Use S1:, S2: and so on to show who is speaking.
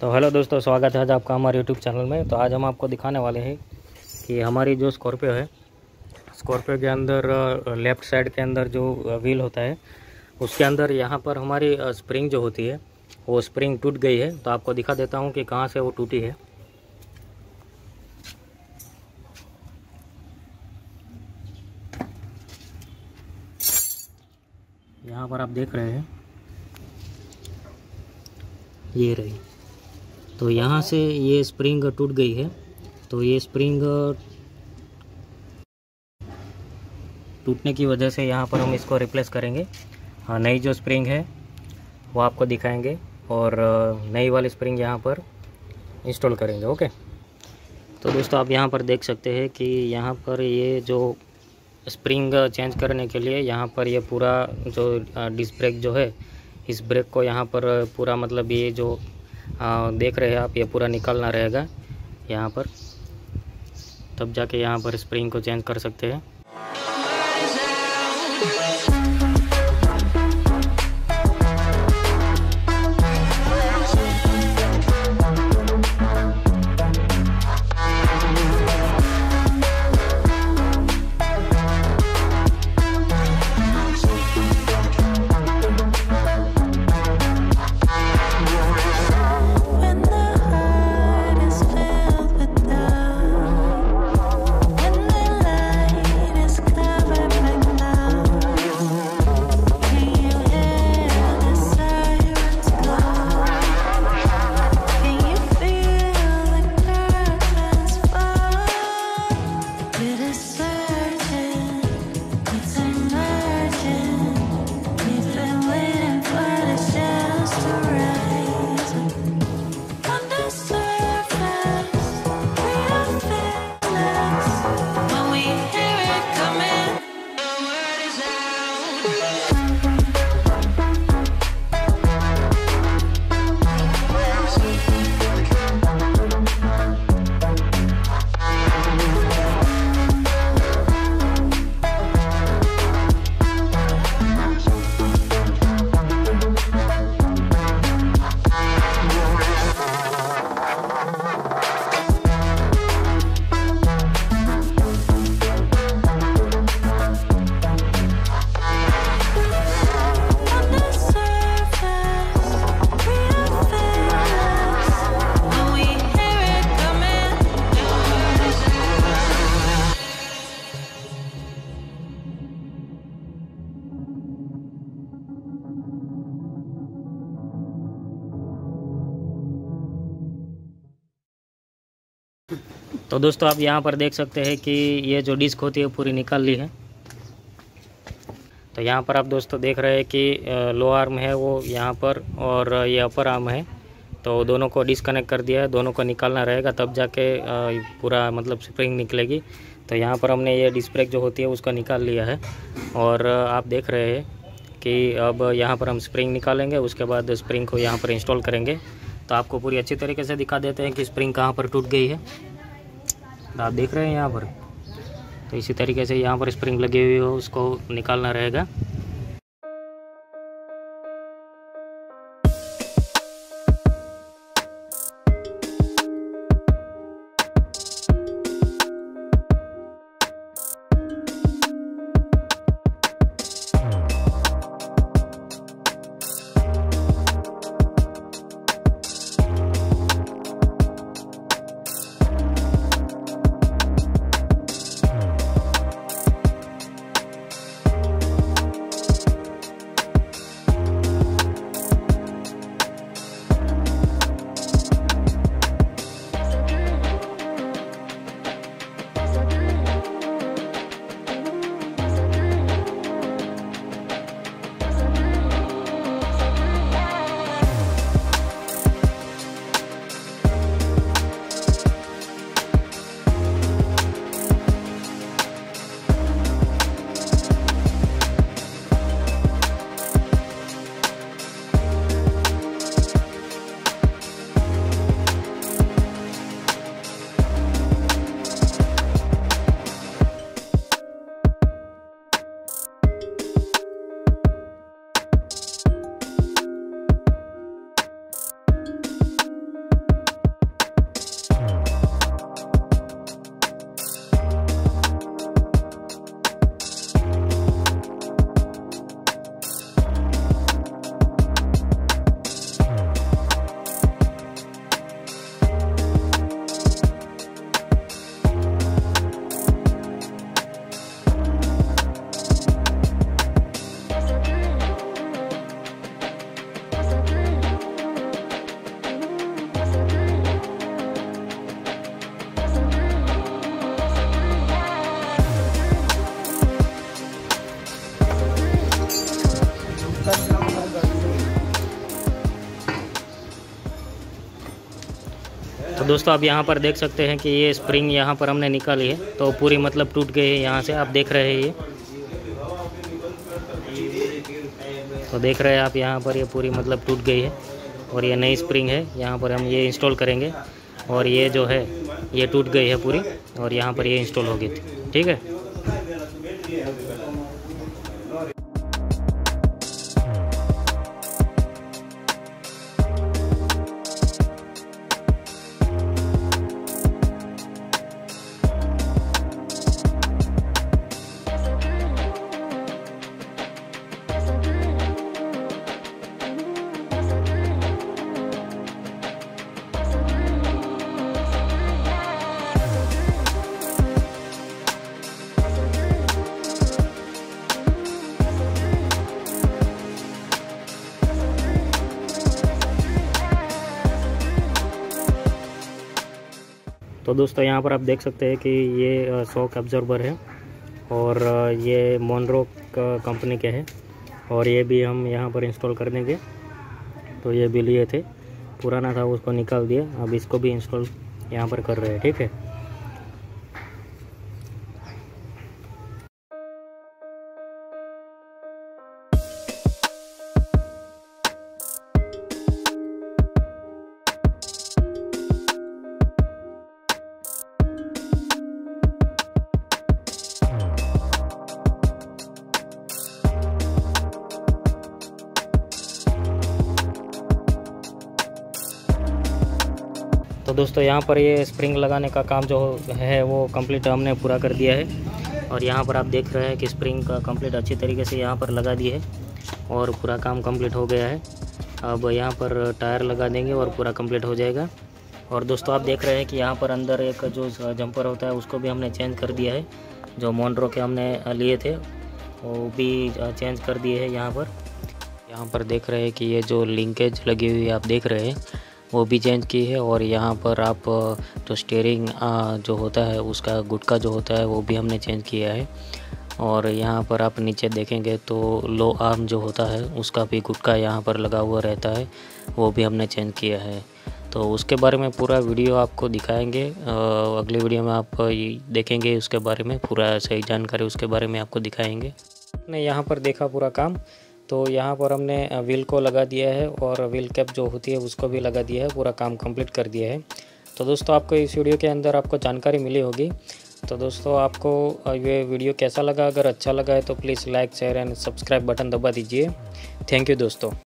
S1: तो हेलो दोस्तों, स्वागत है आज आपका हमारे यूट्यूब चैनल में। तो आज हम आपको दिखाने वाले हैं कि हमारी जो स्कॉर्पियो है स्कॉर्पियो के अंदर लेफ़्ट साइड के अंदर जो व्हील होता है, उसके अंदर यहाँ पर हमारी स्प्रिंग जो होती है, वो स्प्रिंग टूट गई है। तो आपको दिखा देता हूँ कि कहाँ से वो टूटी है। यहाँ पर आप देख रहे हैं, ये रही। तो यहाँ से ये स्प्रिंग टूट गई है। तो ये स्प्रिंग टूटने की वजह से यहाँ पर हम इसको रिप्लेस करेंगे। हाँ नई जो स्प्रिंग है, वो आपको दिखाएँगे और नई वाली स्प्रिंग यहाँ पर इंस्टॉल करेंगे, ओके? तो दोस्तों, आप यहाँ पर देख सकते हैं कि यहाँ पर ये जो स्प्रिंग चेंज करने के लिए यहाँ पर ये पूरा जो डिस्क ब्रेक जो है, इस ब्रेक को यहाँ पर पूरा मतलब ये जो आ, देख रहे हैं आप ये पूरा निकलना रहेगा यहाँ पर। तब जाके यहाँ पर स्प्रिंग को चेंज कर सकते हैं। तो दोस्तों आप यहाँ पर देख सकते हैं कि ये जो डिस्क होती है पूरी निकाल ली है। तो यहाँ पर आप दोस्तों देख रहे हैं कि लो आर्म है वो यहाँ पर और ये अपर आर्म है। तो दोनों को डिसकनेक्ट कर दिया है, दोनों को निकालना रहेगा तब जाके पूरा मतलब स्प्रिंग निकलेगी। तो यहाँ पर हमने ये डिस्क ब्रेक जो होती है उसको निकाल लिया है और आप देख रहे हैं कि अब यहाँ पर हम स्प्रिंग निकालेंगे, उसके बाद स्प्रिंग को यहाँ पर इंस्टॉल करेंगे। तो आपको पूरी अच्छी तरीके से दिखा देते हैं कि स्प्रिंग कहाँ पर टूट गई है। आप देख रहे हैं यहाँ पर। तो इसी तरीके से यहाँ पर स्प्रिंग लगी हुई हो, उसको निकालना रहेगा। दोस्तों, आप यहाँ पर देख सकते हैं कि ये स्प्रिंग यहाँ पर हमने निकाली है। तो पूरी मतलब टूट गई है यहाँ से, आप देख रहे हैं ये। तो देख रहे हैं आप यहाँ पर ये पूरी मतलब टूट गई है और ये नई स्प्रिंग है। यहाँ पर हम ये इंस्टॉल करेंगे और ये जो है, ये टूट गई है पूरी और यहाँ पर ये इंस्टॉल होगी। ठीक है? तो दोस्तों, यहाँ पर आप देख सकते हैं कि ये शॉक एब्जॉर्बर है और ये मोनरो कंपनी के हैं और ये भी हम यहाँ पर इंस्टॉल कर देंगे। तो ये भी लिए थे, पुराना था, उसको निकाल दिया, अब इसको भी इंस्टॉल यहाँ पर कर रहे हैं, ठीक है? दोस्तों, यहाँ पर ये स्प्रिंग लगाने का काम जो है, वो कंप्लीट हमने पूरा कर दिया है। और यहाँ पर आप देख रहे हैं कि स्प्रिंग का कंप्लीट अच्छी तरीके से यहाँ पर लगा दी है और पूरा काम कंप्लीट हो गया है। अब यहाँ पर टायर लगा देंगे और पूरा कंप्लीट हो जाएगा। और दोस्तों, आप देख रहे हैं कि यहाँ पर अंदर एक जो जंपर होता है, उसको भी हमने चेंज कर दिया है, जो मोन्ड्रो के हमने लिए थे, वो भी चेंज कर दिए है यहाँ पर। यहाँ पर देख रहे हैं कि ये जो लिंकेज लगी हुई है आप देख रहे हैं वो भी चेंज की है और यहाँ पर आप जो स्टेयरिंग जो होता है, उसका गुटका जो होता है, वो भी हमने चेंज किया है। और यहाँ पर आप नीचे देखेंगे तो लो आर्म जो होता है, उसका भी गुटका यहाँ पर लगा हुआ रहता है, वो भी हमने चेंज किया है। तो उसके बारे में पूरा वीडियो आपको दिखाएँगे अगले वीडियो में आप देखेंगे उसके बारे में, पूरा सही जानकारी उसके बारे में आपको दिखाएँगे। ने यहाँ पर देखा पूरा काम। तो यहाँ पर हमने व्हील को लगा दिया है और व्हील कैप जो होती है उसको भी लगा दिया है, पूरा काम कंप्लीट कर दिया है। तो दोस्तों, आपको इस वीडियो के अंदर आपको जानकारी मिली होगी। तो दोस्तों, आपको ये वीडियो कैसा लगा? अगर अच्छा लगा है तो please like, share and subscribe button दबा दीजिए। थैंक यू दोस्तों।